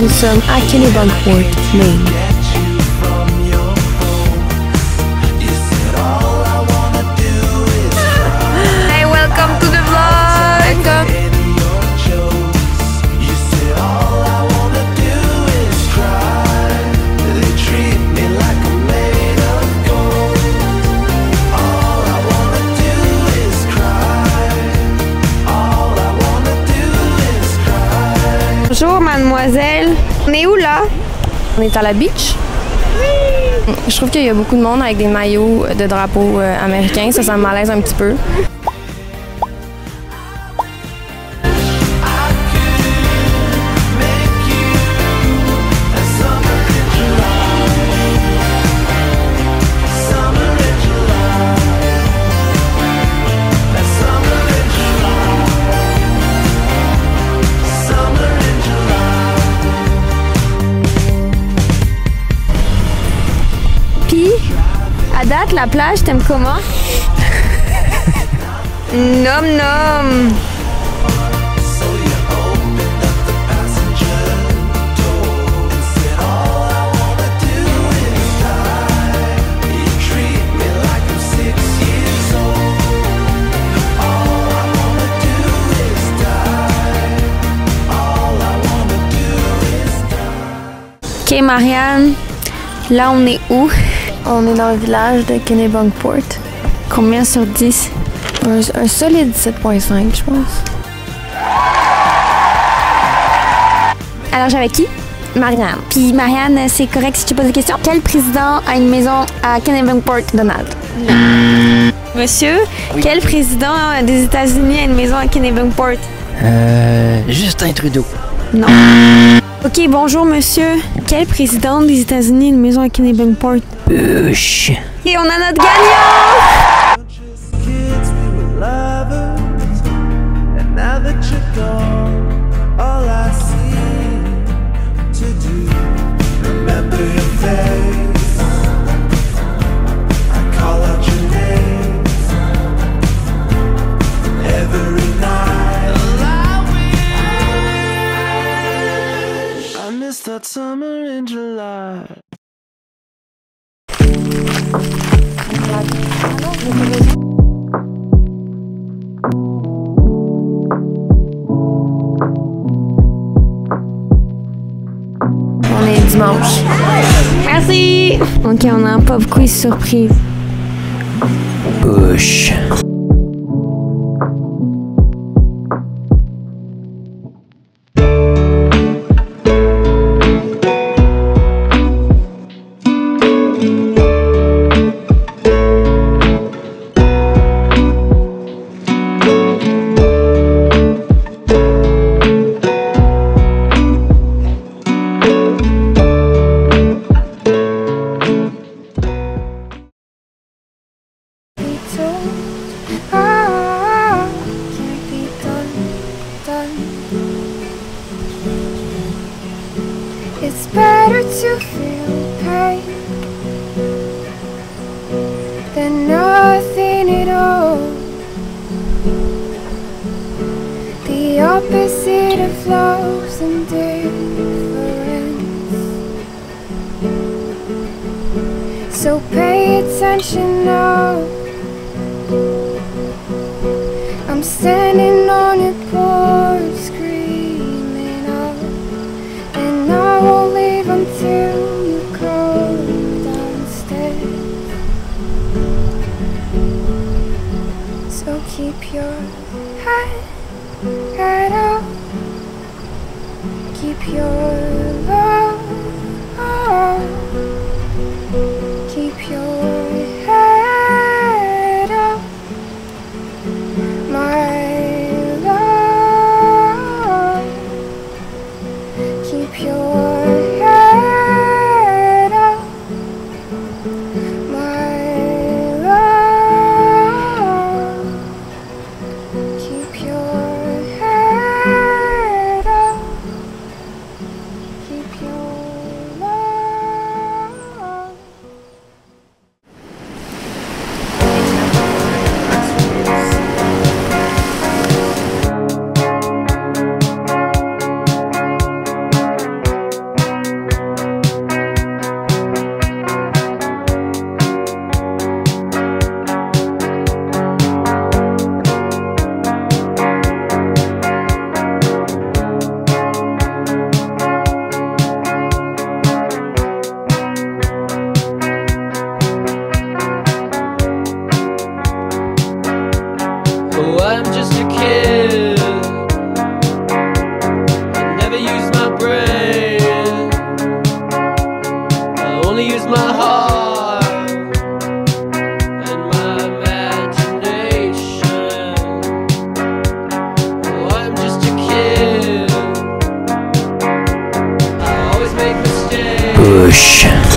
Nous sommes à Kennebunkport, Maine. Mademoiselle. On est où là? On est à la beach? Je trouve qu'il y a beaucoup de monde avec des maillots de drapeau euh, américain. Ça, ça me malaise un petit peu. La plage, t'aimes comment? nom nom. Ok Marianne, là on est où? On est dans le village de Kennebunkport. Combien sur 10? Un, un solide 7.5, je pense. Alors j'avais qui? Marianne. Puis Marianne, c'est correct si je te pose des questions. Quel président a une maison à Kennebunkport? Donald? Monsieur, quel président des États-Unis a une maison à Kennebunkport? Euh, Justin Trudeau. Non. Ok, bonjour monsieur. Quel président des États-Unis une maison à Kennebunkport? Bush. Et on a notre gagnant! On est dimanche. Merci! Ok, on a un pop quiz surprise. Bush. Better to feel pain than nothing at all. The opposite of love's indifference. So pay attention now. I'm standing on your keep your head, head up. Keep your I'm just a kid. I never use my brain. I only use my heart and my imagination. Oh, I'm just a kid. I always make mistakes. Push.